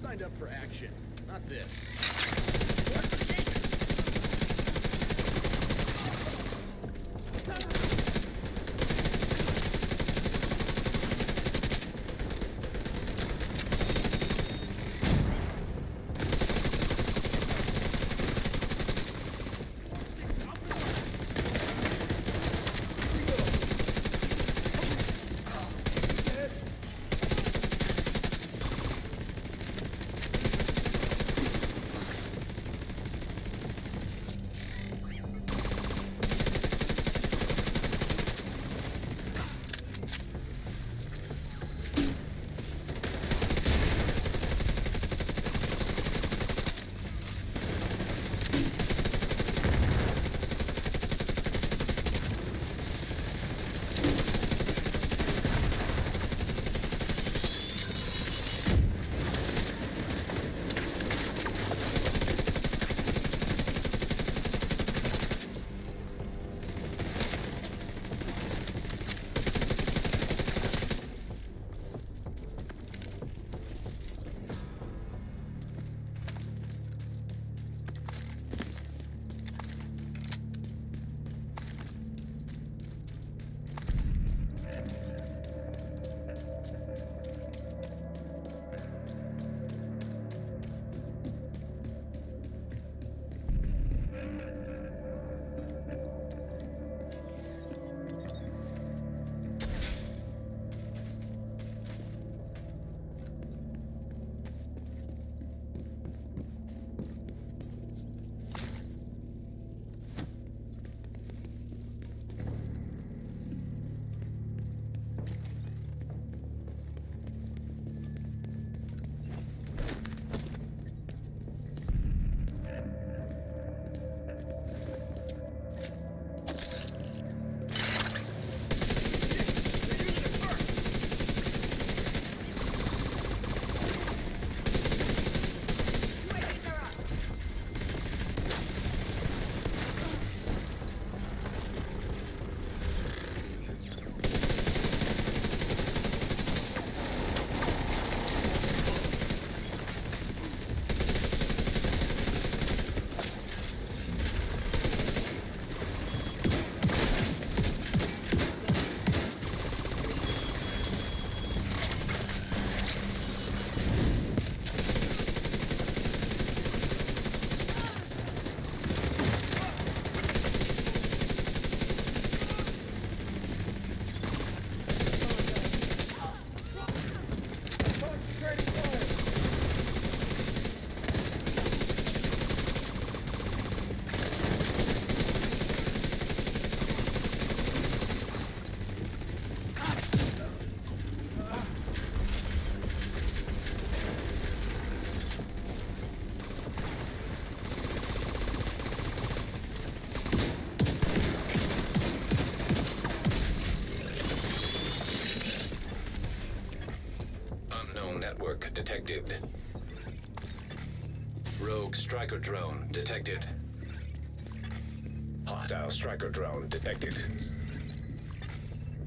signed up for action, not this. Network detected. Rogue striker drone detected. Hostile striker drone detected.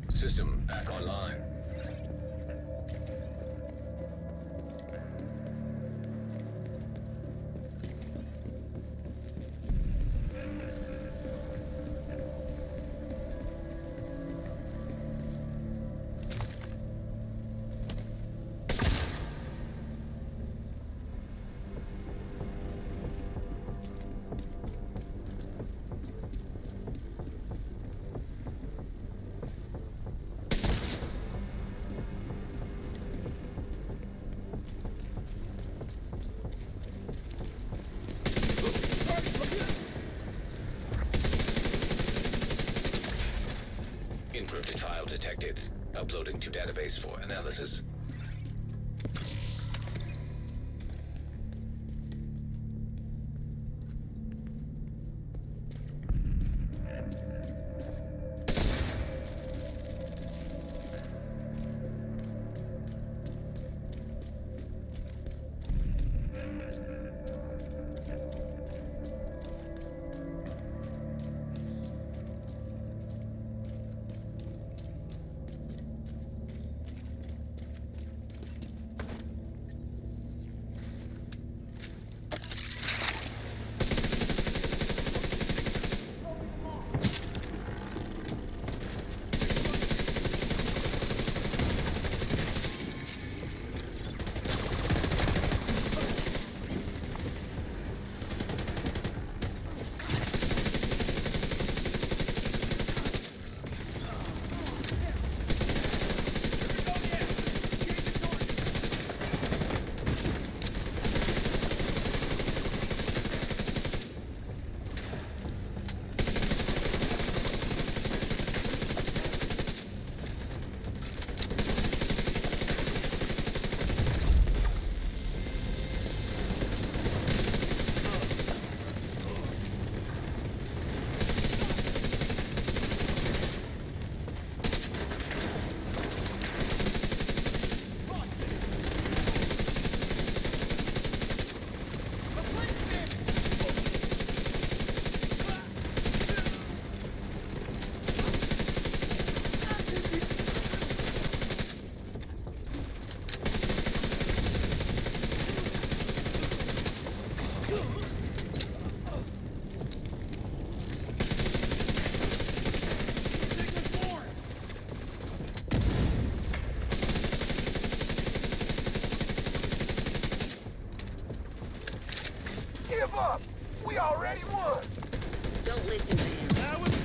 System back online. Detected. Uploading to database for analysis. Up! We already won! Don't listen to him.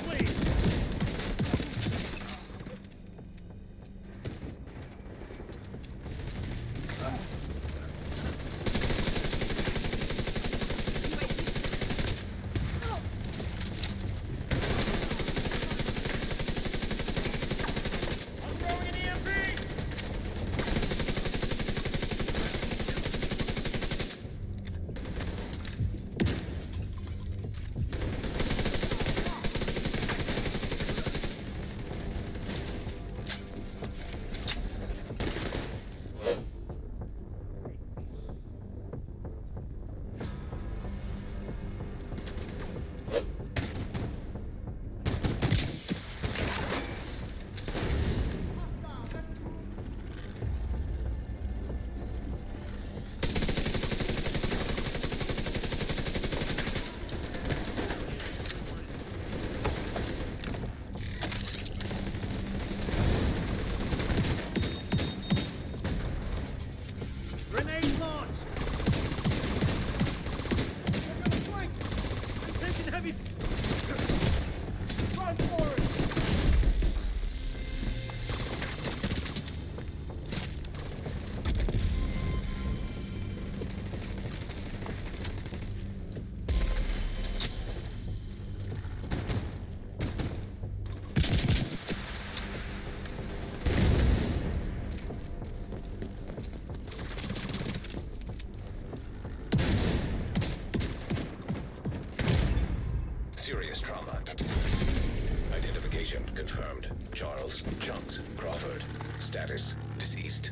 Status deceased.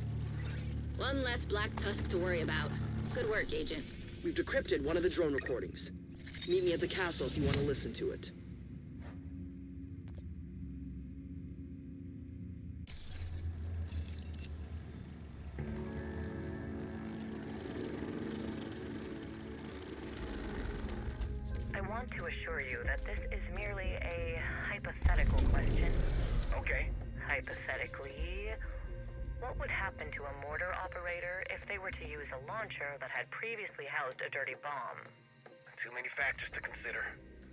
One less Black Tusk to worry about. Good work, Agent. We've decrypted one of the drone recordings. Meet me at the castle if you want to listen to it. I want to assure you that this is merely a hypothetical question. Okay. Hypothetically, what would happen to a mortar operator if they were to use a launcher that had previously housed a dirty bomb? Too many factors to consider.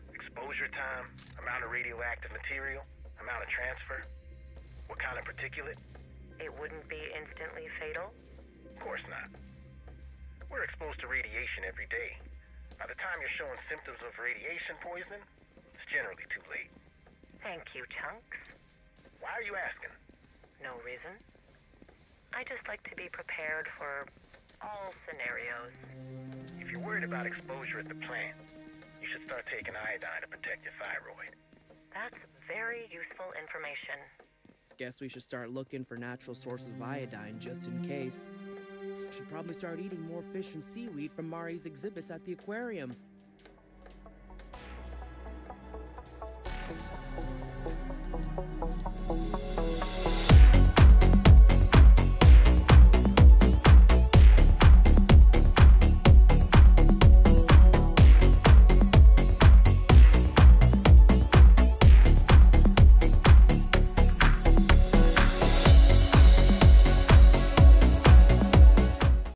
Exposure time, amount of radioactive material, amount of transfer, what kind of particulate? It wouldn't be instantly fatal? Of course not. We're exposed to radiation every day. By the time you're showing symptoms of radiation poisoning, it's generally too late. Thank you, Chunks. Why are you asking? No reason. I just like to be prepared for all scenarios. If you're worried about exposure at the plant, you should start taking iodine to protect your thyroid. That's very useful information. Guess we should start looking for natural sources of iodine just in case. Should probably start eating more fish and seaweed from Mari's exhibits at the aquarium.